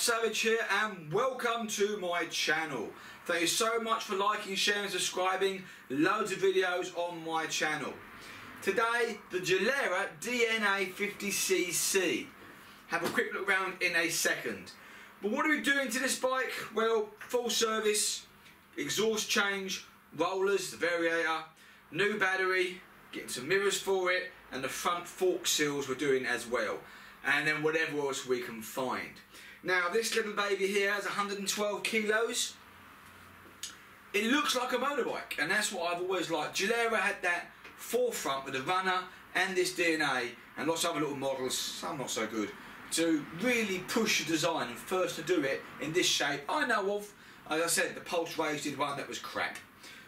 Savage here and welcome to my channel. Thank you so much for liking, sharing, subscribing. Loads of videos on my channel. Today, the Gilera DNA 50cc. Have a quick look around in a second. But what are we doing to this bike? Well, full service, exhaust change, rollers, the variator, new battery, getting some mirrors for it, and the front fork seals we're doing as well. And then whatever else we can find. Now this little baby here has 112 kilos. It looks like a motorbike and that's what I've always liked. Gilera had that forefront with the runner and this DNA and lots of other little models, some not so good, to really push the design and first to do it in this shape I know of. As I said, the Pulse Race did one that was crap.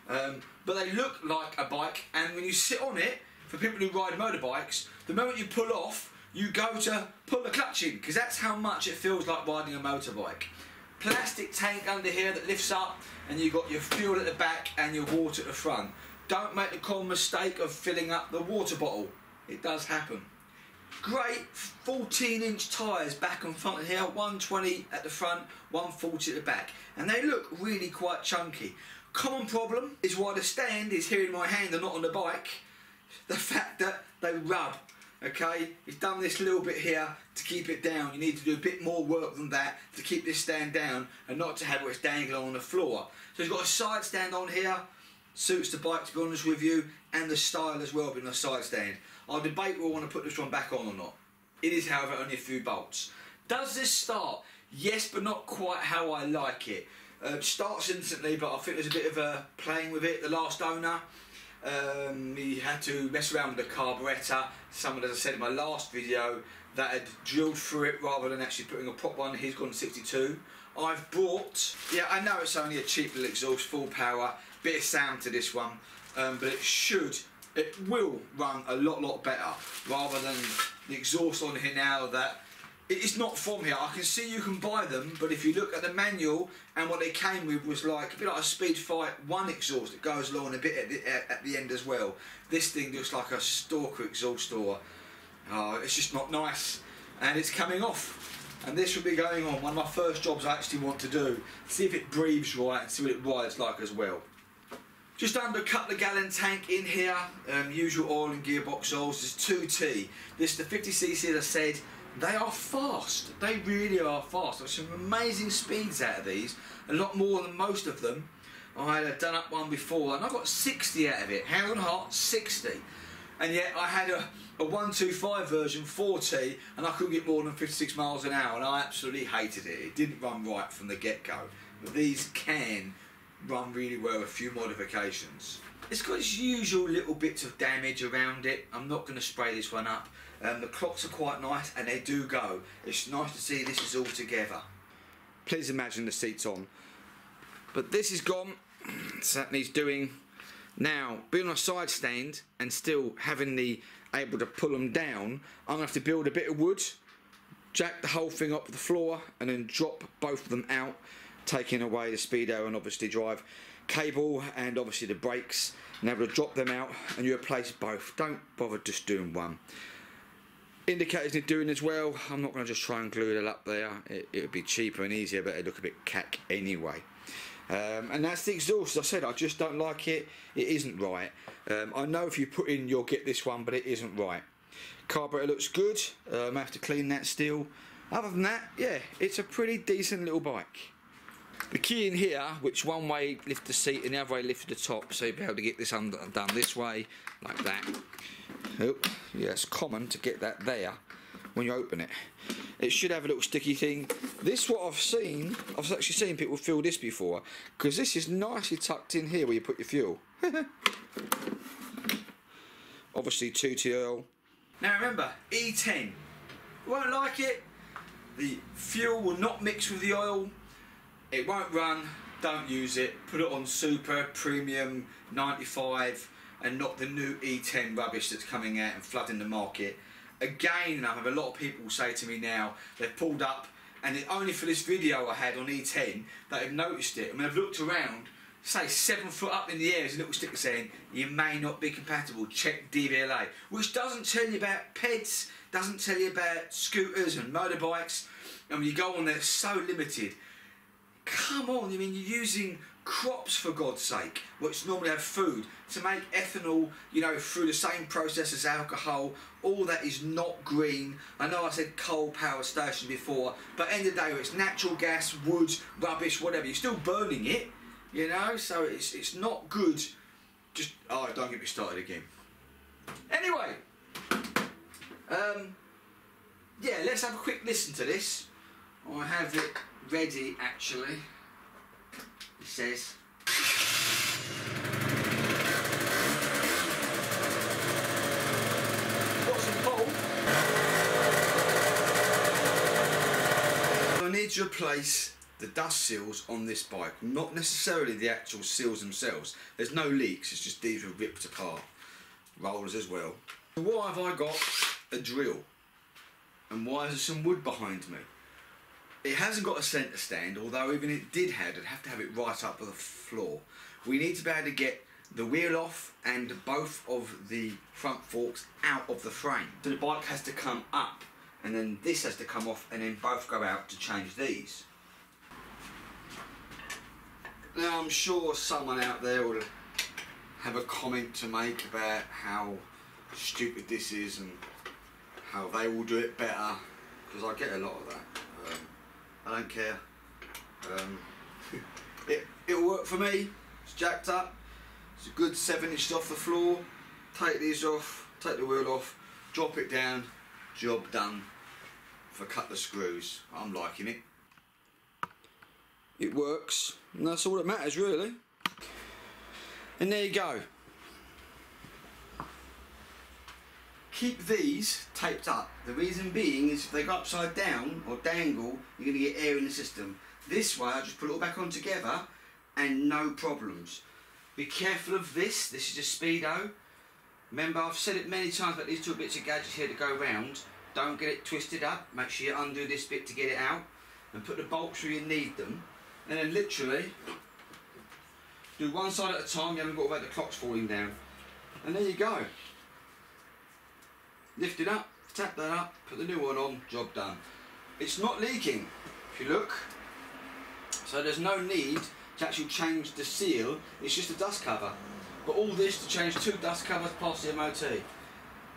Um, but they look like a bike and when you sit on it, for people who ride motorbikes, the moment you pull off, you go to pull the clutch in because that's how much it feels like riding a motorbike. Plastic tank under here that lifts up and you've got your fuel at the back and your water at the front. Don't make the common mistake of filling up the water bottle. It does happen. Great 14 inch tyres back and front here, 120 at the front, 140 at the back. And they look really quite chunky. Common problem is why the stand is here in my hand and not on the bike. The fact that they rub okay? He's done this little bit here to keep it down. You need to do a bit more work than that to keep this stand down and not to have it dangling on the floor. So he's got a side stand on here. Suits the bike to be honest with you and the style as well being a side stand. I'll debate whether I want to put this one back on or not. It is however only a few bolts. Does this start? Yes but not quite how I like it. Uh, starts instantly but I think there's a bit of a playing with it. The last owner um, he had to mess around with the carburettor. Someone, as I said in my last video, that had drilled through it rather than actually putting a prop one. He's gone 62. I've brought, yeah, I know it's only a cheap little exhaust, full power, bit of sound to this one, um, but it should, it will run a lot, lot better rather than the exhaust on here now that it's not from here. I can see you can buy them, but if you look at the manual and what they came with was like a bit like a Speedfight 1 exhaust that goes along a bit at the, at the end as well. This thing looks like a Stalker exhaust door. Oh, it's just not nice. And it's coming off. And this will be going on. One of my first jobs I actually want to do. See if it breathes right and see what it rides like as well. Just under a couple of gallon tank in here. Um, usual oil and gearbox oils. There's 2T. This the 50cc as I said they are fast. They really are fast. There's some amazing speeds out of these. A lot more than most of them. I had done up one before and I got 60 out of it. Hand on heart, 60. And yet I had a, a 125 version 4T and I couldn't get more than 56 miles an hour and I absolutely hated it. It didn't run right from the get-go. But these can run really well with a few modifications. It's got its usual little bits of damage around it. I'm not going to spray this one up. Um, the clocks are quite nice and they do go. It's nice to see this is all together. Please imagine the seats on. But this is gone. so that needs doing. Now, being on a side stand and still having the able to pull them down, I'm going to have to build a bit of wood, jack the whole thing up the floor and then drop both of them out, taking away the speedo and obviously drive cable and obviously the brakes and able to drop them out and you replace both. Don't bother just doing one indicators need doing as well. I'm not going to just try and glue it up there. It, would be cheaper and easier, but it'd look a bit cack anyway. Um, and that's the exhaust. As I said, I just don't like it. It isn't right. Um, I know if you put in, you'll get this one, but it isn't right. Carburetor looks good. Um, I have to clean that still. Other than that, yeah, it's a pretty decent little bike. The key in here, which one way lift the seat and the other way lift the top, so you'll be able to get this undone this way, like that. Oh, yeah, it's common to get that there when you open it. It should have a little sticky thing. This what I've seen, I've actually seen people fill this before, because this is nicely tucked in here where you put your fuel. Obviously 2TL. Now remember, E10. You won't like it, the fuel will not mix with the oil, it won't run, don't use it, put it on super, premium, 95, and not the new E10 rubbish that's coming out and flooding the market. Again, I have a lot of people say to me now, they've pulled up, and it only for this video I had on E10 that have noticed it. I mean, I've looked around, say seven foot up in the air, is a little sticker saying you may not be compatible. Check DVLA, which doesn't tell you about pets, doesn't tell you about scooters and motorbikes. And when you go on there, so limited. Come on, I mean you're using crops for God's sake, which normally have food, to make ethanol, you know, through the same process as alcohol. All that is not green. I know I said coal power station before, but end of the day, it's natural gas, wood, rubbish, whatever. You're still burning it, you know, so it's it's not good. Just oh, don't get me started again. Anyway, um, yeah, let's have a quick listen to this. Oh, I have it ready actually. It says. What's the Paul? I need to replace the dust seals on this bike, not necessarily the actual seals themselves. There's no leaks, it's just these were ripped apart. Rollers as well. So Why have I got a drill? And why is there some wood behind me? It hasn't got a centre stand, although even it did have, I'd have to have it right up to the floor. We need to be able to get the wheel off and both of the front forks out of the frame. So the bike has to come up and then this has to come off and then both go out to change these. Now I'm sure someone out there will have a comment to make about how stupid this is and how they will do it better because I get a lot of that. I don't care. Um, it it'll work for me. It's jacked up. It's a good seven inches off the floor. Take these off. Take the wheel off. Drop it down. Job done. For cut the screws. I'm liking it. It works, and that's all that matters really. And there you go. Keep these taped up. The reason being is if they go upside down or dangle, you're going to get air in the system. This way, I just put it all back on together and no problems. Be careful of this. This is a Speedo. Remember, I've said it many times about these two bits of gadgets here to go round. Don't get it twisted up. Make sure you undo this bit to get it out. And put the bolts where you need them. And then literally, do one side at a time. You haven't got to the clock's falling down. And there you go lift it up, tap that up, put the new one on, job done. It's not leaking, if you look. So there's no need to actually change the seal, it's just a dust cover. But all this to change two dust covers past the MOT.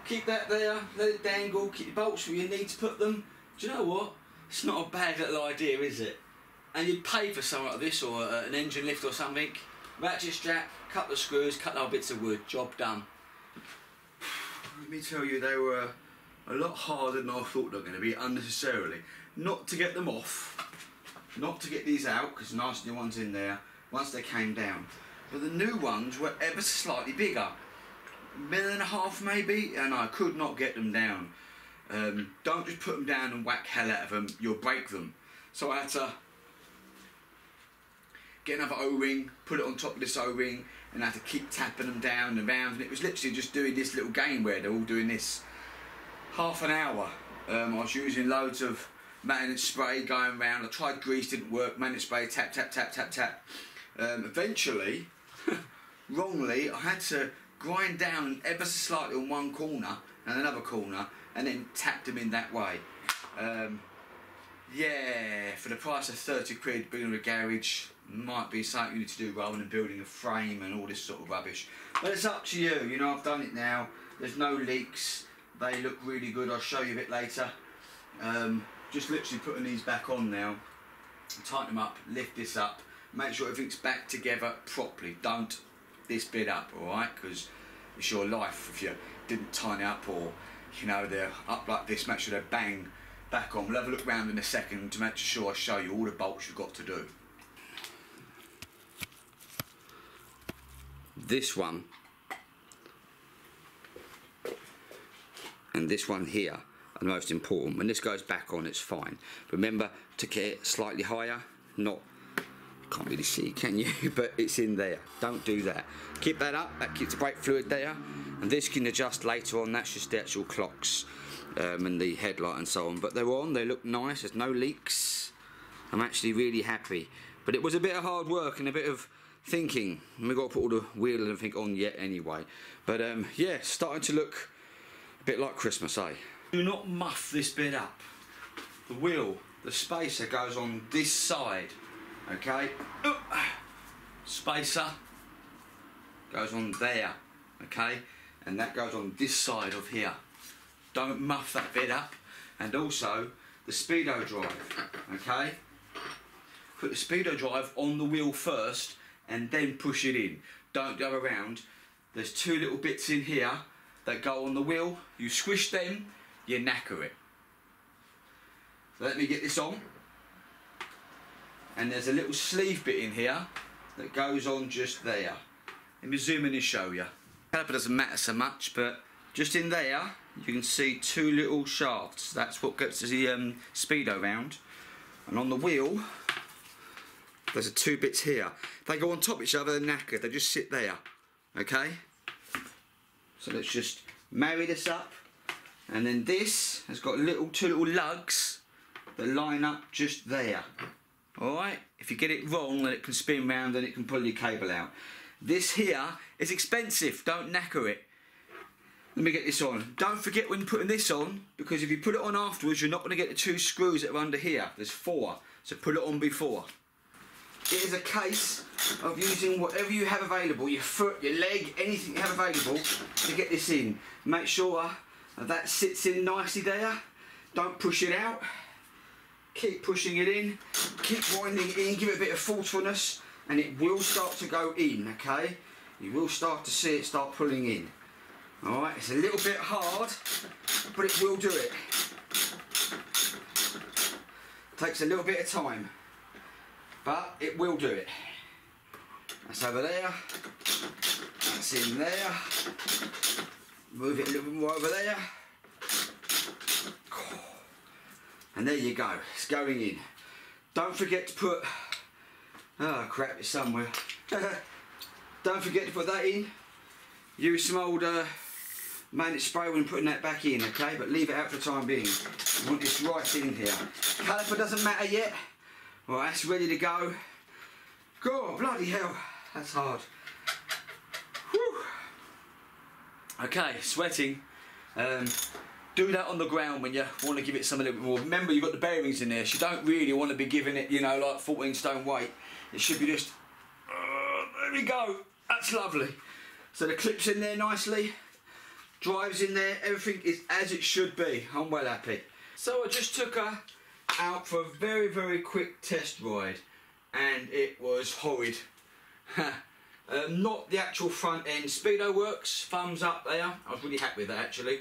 Keep that there, let it dangle, keep your bolts where you need to put them. Do you know what? It's not a bad little idea, is it? And you'd pay for something like this or uh, an engine lift or something. Ratchet strap, cut the screws, cut the bits of wood, job done let me tell you, they were a lot harder than I thought they were going to be unnecessarily. Not to get them off, not to get these out, because nice new ones in there, once they came down. But the new ones were ever slightly bigger. A million and a half maybe, and I could not get them down. Um, don't just put them down and whack hell out of them, you'll break them. So I had to get another O-ring, put it on top of this O-ring, and I had to keep tapping them down and round. And it was literally just doing this little game where they're all doing this. Half an hour. Um, I was using loads of maintenance spray going around. I tried grease, didn't work. Maintenance spray, tap, tap, tap, tap, tap. Um, eventually, wrongly, I had to grind down ever so slightly on one corner and another corner, and then tap them in that way. Um, yeah, for the price of 30 quid, being in a garage, might be something you need to do rather than building a frame and all this sort of rubbish. But it's up to you, you know, I've done it now. There's no leaks. They look really good. I'll show you a bit later. Um, just literally putting these back on now. Tighten them up, lift this up. Make sure everything's back together properly. Don't this bit up, alright? Because it's your life if you didn't tighten up or, you know, they're up like this. Make sure they're bang back on. We'll have a look round in a second to make sure I show you all the bolts you've got to do. this one and this one here are the most important. When this goes back on, it's fine. Remember to get it slightly higher, not, can't really see, can you? but it's in there. Don't do that. Keep that up, that keeps the brake fluid there. And this can adjust later on, that's just the actual clocks um, and the headlight and so on. But they're on, they look nice, there's no leaks. I'm actually really happy. But it was a bit of hard work and a bit of thinking. We've got to put all the wheel and everything on yet anyway. But um, yeah, starting to look a bit like Christmas, eh? Do not muff this bit up. The wheel, the spacer goes on this side, okay? Spacer goes on there, okay? And that goes on this side of here. Don't muff that bit up. And also, the speedo drive, okay? Put the speedo drive on the wheel first and then push it in. Don't go around. There's two little bits in here that go on the wheel. You squish them, you knacker it. So let me get this on. And there's a little sleeve bit in here that goes on just there. Let me zoom in and show you. Caliper doesn't matter so much, but just in there, you can see two little shafts. That's what gets the um, speedo round. And on the wheel, there's a two bits here. They go on top of each other, they're knackered. They just sit there, okay? So let's just marry this up. And then this has got little two little lugs that line up just there. Alright? If you get it wrong, then it can spin round and it can pull your cable out. This here is expensive. Don't knacker it. Let me get this on. Don't forget when putting this on, because if you put it on afterwards, you're not going to get the two screws that are under here. There's four, so put it on before. It is a case of using whatever you have available, your foot, your leg, anything you have available to get this in. Make sure that sits in nicely there. Don't push it out. Keep pushing it in. Keep winding it in. Give it a bit of forcefulness and it will start to go in, okay? You will start to see it start pulling in. Alright, it's a little bit hard, but it will do it. Takes a little bit of time, but it will do it. That's over there. That's in there. Move it a little bit more over there. And there you go, it's going in. Don't forget to put, oh crap, it's somewhere. Don't forget to put that in. Use some old uh, magnet spray when putting that back in, okay? But leave it out for the time being. Want this right in here. Caliper doesn't matter yet. Well, that's ready to go. God, bloody hell, that's hard. Whew. Okay, sweating. Um, do that on the ground when you want to give it some a little bit more. Remember, you've got the bearings in there, so you don't really want to be giving it, you know, like 14 stone weight. It should be just, uh, there we go. That's lovely. So the clip's in there nicely, drives in there, everything is as it should be. I'm well happy. So I just took her out for a very, very quick test ride and it was horrid. um, not the actual front end. Speedo works, thumbs up there. I was really happy with that actually.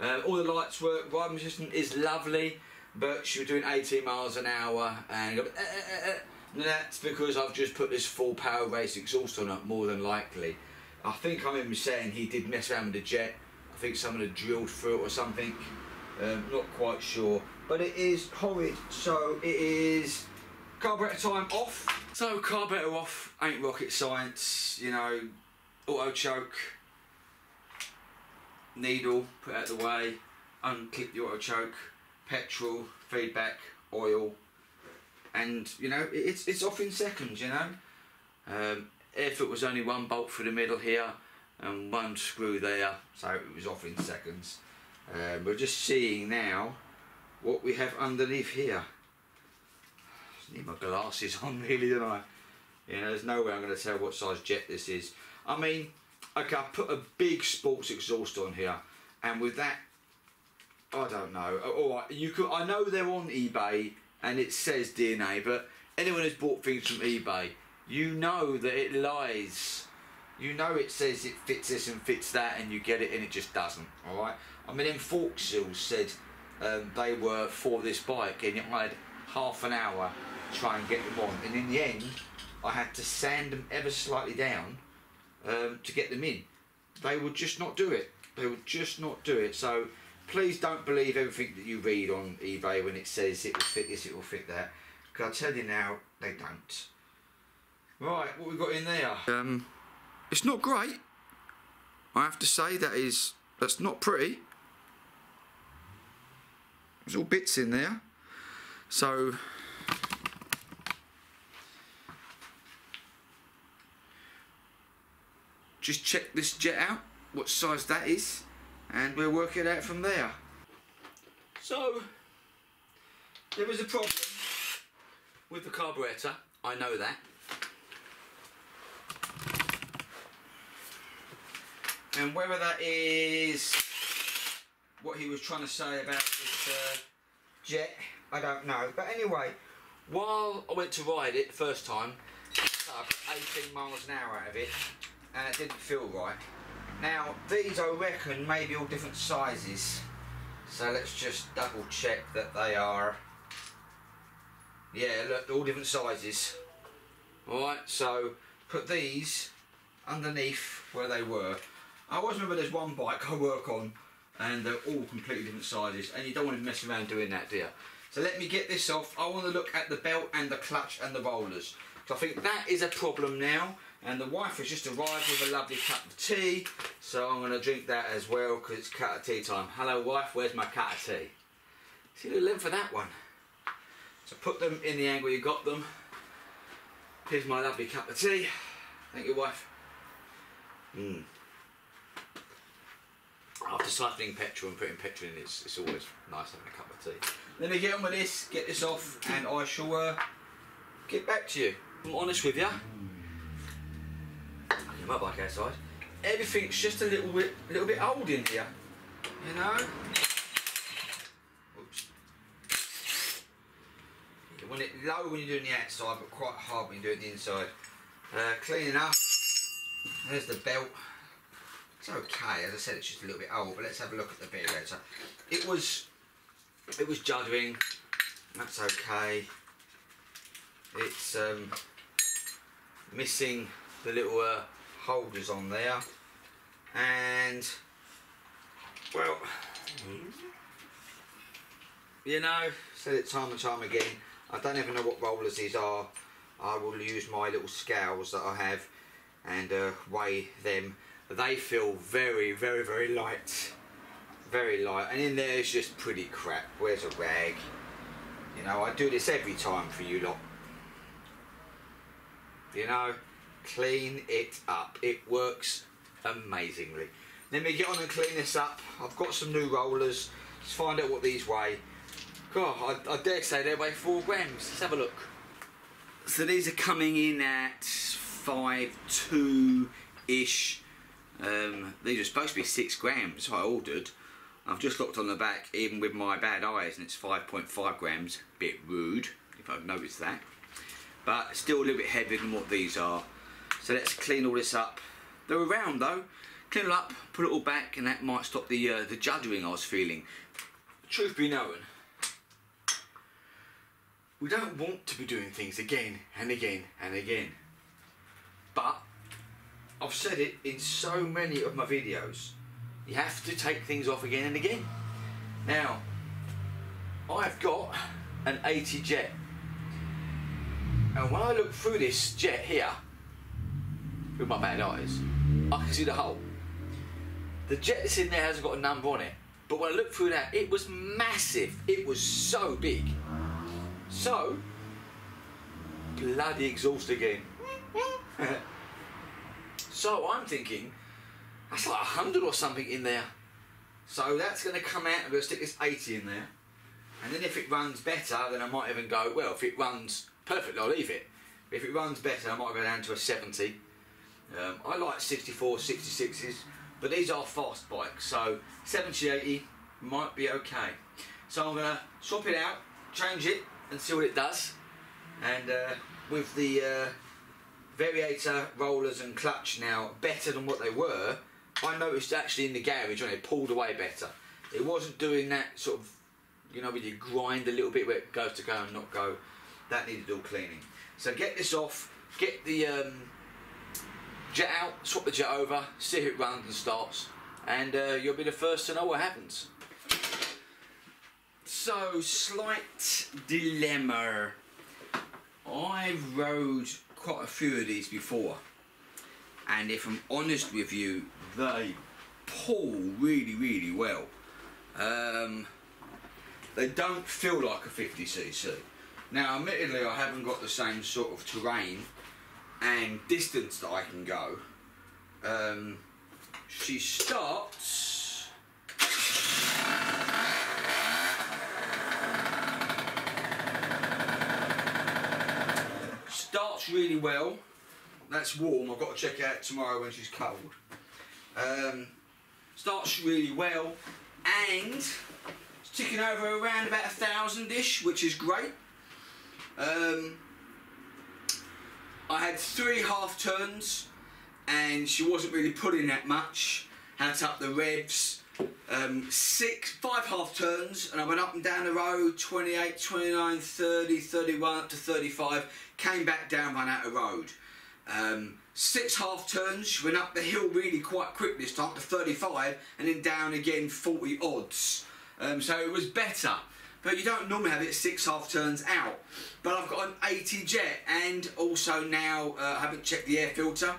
Uh, all the lights work, riding system is lovely, but she was doing 18 miles an hour and uh, uh, uh, that's because I've just put this full power race exhaust on it, more than likely. I think I remember saying he did mess around with the jet. I think someone had drilled through it or something. Um, not quite sure. But it is horrid, so it is carburetor time off. So carburetor off ain't rocket science, you know, auto choke, needle, put out the way, unclip the auto choke, petrol, feedback, oil, and you know it's it's off in seconds. You know, um, if it was only one bolt through the middle here and one screw there, so it was off in seconds. Um, we're just seeing now what we have underneath here. I need my glasses on really, don't I? You know, there's no way I'm going to tell what size jet this is. I mean, okay, I put a big sports exhaust on here, and with that, I don't know. All right, you could. I know they're on eBay and it says DNA, but anyone who's bought things from eBay, you know that it lies. You know it says it fits this and fits that, and you get it and it just doesn't. All right. I mean, then Fork Seals said um, they were for this bike, and I had half an hour to try and get them on, and in the end, I had to sand them ever slightly down um, to get them in. They would just not do it. They would just not do it. So please don't believe everything that you read on eBay when it says it will fit this, it will fit that. Because I tell you now, they don't. Right, what we got in there? Um, it's not great. I have to say that is that's not pretty. There's all bits in there. So just check this jet out, what size that is, and we'll work it out from there. So, there was a problem with the carburetor, I know that. And whether that is what he was trying to say about this uh, jet, I don't know. But anyway, while I went to ride it the first time, I got 18 miles an hour out of it, and it didn't feel right. Now, these I reckon may be all different sizes. So let's just double check that they are. Yeah, look, all different sizes. Alright, so put these underneath where they were. I always remember there's one bike I work on and they're all completely different sizes and you don't want to mess around doing that do you? So let me get this off. I want to look at the belt and the clutch and the rollers. So I think that is a problem now and the wife has just arrived with a lovely cup of tea so I'm going to drink that as well because it's cut of tea time. Hello wife, where's my cup of tea? See the length for that one. So put them in the angle you got them. Here's my lovely cup of tea. Thank you wife. Mmm after cycling petrol and putting petrol in, it's, it's always nice having a cup of tea. Let me get on with this, get this off, and I shall uh, get back to you. I'm honest with you. Get my bike outside. Everything's just a little bit, little bit old in here. You know. Oops. You want it low when you're doing the outside, but quite hard when you're doing the inside. Uh, cleaning up. There's the belt. It's okay, as I said, it's just a little bit old, but let's have a look at the video. So it was, it was juddering, that's okay. It's um, missing the little uh, holders on there, and well, you know, said it time and time again. I don't even know what rollers these are. I will use my little scales that I have and uh, weigh them they feel very, very, very light. Very light. And in there is just pretty crap. Where's a rag? You know, I do this every time for you lot. You know, clean it up. It works amazingly. Let me get on and clean this up. I've got some new rollers. Let's find out what these weigh. God, I, I dare say they weigh four grams. Let's have a look. So these are coming in at five two ish um, these are supposed to be six grams. I ordered. I've just looked on the back, even with my bad eyes, and it's 5.5 grams. Bit rude, if I've noticed that. But still a little bit heavier than what these are. So let's clean all this up. They're around though. Clean it up, put it all back, and that might stop the uh, the juddering I was feeling. Truth be known, we don't want to be doing things again and again and again. I've said it in so many of my videos. You have to take things off again and again. Now, I've got an 80 jet. And when I look through this jet here, with my bad eyes, I can see the hole. The jet that's in there hasn't got a number on it. But when I look through that, it was massive. It was so big. So, bloody exhaust again. So I'm thinking, that's like 100 or something in there. So that's going to come out, I'm going to stick this 80 in there. And then if it runs better, then I might even go, well, if it runs perfectly, I'll leave it. If it runs better, I might go down to a 70. Um, I like 64, 66s, but these are fast bikes, so 70, 80 might be okay. So I'm going to swap it out, change it, and see what it does. And uh, with the uh, variator, rollers and clutch now better than what they were, I noticed actually in the garage when it pulled away better. It wasn't doing that sort of, you know, when you grind a little bit where it goes to go and not go. That needed all cleaning. So get this off, get the um, jet out, swap the jet over, see if it runs and starts, and uh, you'll be the first to know what happens. So, slight dilemma. I rode quite a few of these before, and if I'm honest with you, they pull really, really well. Um, they don't feel like a 50cc. Now, admittedly, I haven't got the same sort of terrain and distance that I can go Um, she starts. Really well. That's warm. I've got to check out tomorrow when she's cold. Um, starts really well and it's ticking over around about a thousand ish, which is great. Um, I had three half turns and she wasn't really pulling that much. Had to up the revs. Um, six, five half turns and I went up and down the road 28, 29, 30, 31 up to 35. Came back down, ran out of road. Um, six half turns, went up the hill really quite quick this time to 35 and then down again 40 odds. Um, so it was better. But you don't normally have it six half turns out. But I've got an 80 jet and also now uh, haven't checked the air filter.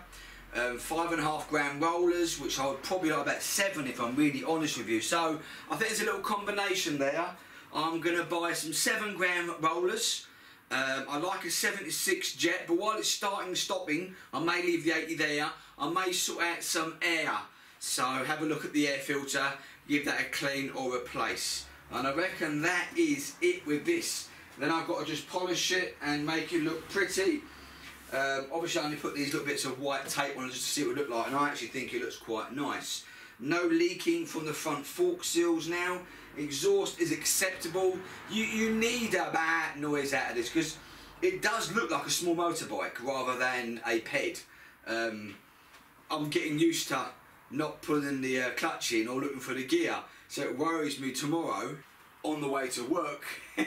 Um, five and a half gram rollers, which I would probably like about seven if I'm really honest with you. So I think there's a little combination there. I'm going to buy some seven gram rollers. Um, I like a 76 jet, but while it's starting and stopping, I may leave the 80 there. I may sort out some air. So have a look at the air filter, give that a clean or replace. And I reckon that is it with this. Then I've got to just polish it and make it look pretty. Um, obviously I only put these little bits of white tape on just to see what it looked like and I actually think it looks quite nice. No leaking from the front fork seals now. Exhaust is acceptable. You, you need a bad noise out of this because it does look like a small motorbike rather than a ped. Um, I'm getting used to not pulling the uh, clutch in or looking for the gear so it worries me tomorrow on the way to work. I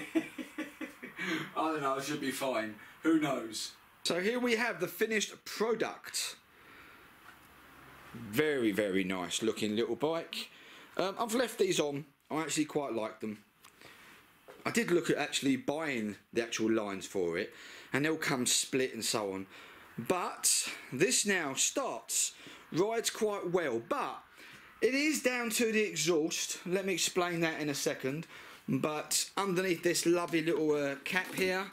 don't know, I should be fine. Who knows? So here we have the finished product. Very, very nice looking little bike. Um, I've left these on. I actually quite like them. I did look at actually buying the actual lines for it and they'll come split and so on. But this now starts, rides quite well, but it is down to the exhaust. Let me explain that in a second. But underneath this lovely little uh, cap here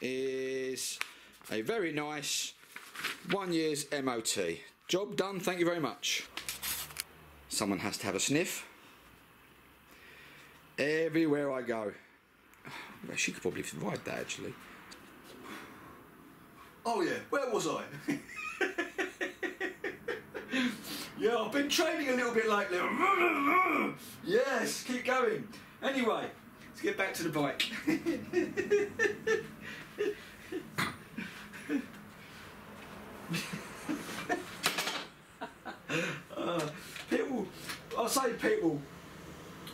is a very nice one year's MOT. Job done, thank you very much. Someone has to have a sniff. Everywhere I go. Well, she could probably ride that actually. Oh yeah, where was I? yeah, I've been training a little bit lately. yes, keep going. Anyway, let's get back to the bike. uh, people, I say people,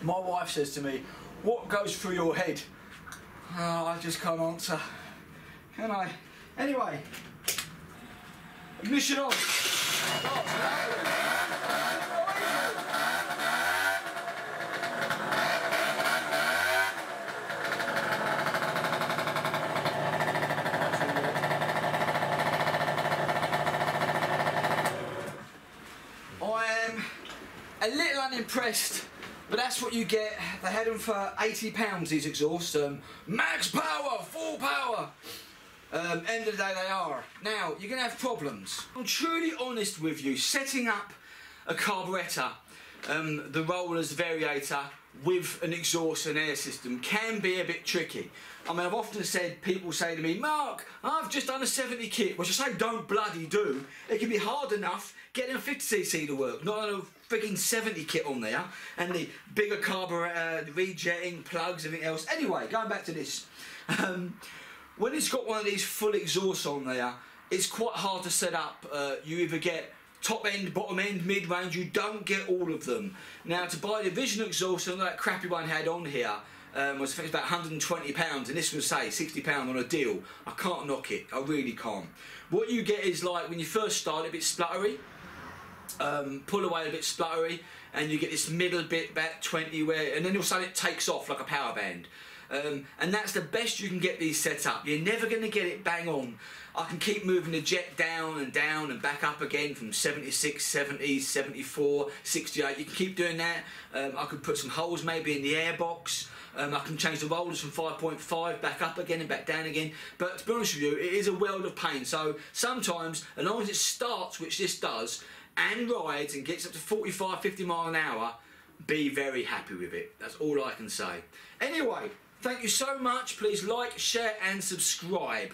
my wife says to me, what goes through your head? Oh, I just can't answer. Can I? Anyway, ignition on. I am a little unimpressed, but that's what you get. They had them for £80, these exhausts. Um, max power, full power. Um, end of the day, they are. Now, you're to have problems. I'm truly honest with you. Setting up a carburettor, um, the rollers variator, with an exhaust and air system can be a bit tricky. I mean, I've often said, people say to me, Mark, I've just done a 70 kit, which I say don't bloody do. It can be hard enough getting a 50cc to work, not a frigging 70 kit on there, and the bigger carburetor, rejetting, plugs, everything else. Anyway, going back to this. Um, when it's got one of these full exhausts on there, it's quite hard to set up. Uh, you either get top end, bottom end, mid range, you don't get all of them. Now, to buy the Vision exhaust and that crappy one had on here, um, was I think it's about 120 pounds, and this was say 60 pound on a deal. I can't knock it. I really can't. What you get is like when you first start, a bit spluttery. Um, pull away a bit spluttery, and you get this middle bit about 20 where, and then all of a sudden it takes off like a power band. Um, and that's the best you can get these set up. You're never going to get it bang on. I can keep moving the jet down and down and back up again from 76, 70, 74, 68. You can keep doing that. Um, I could put some holes maybe in the airbox. Um, I can change the rollers from 5.5 back up again and back down again. But to be honest with you, it is a world of pain. So sometimes, as long as it starts, which this does, and rides and gets up to 45, 50 mile an hour, be very happy with it. That's all I can say. Anyway, thank you so much. Please like, share and subscribe.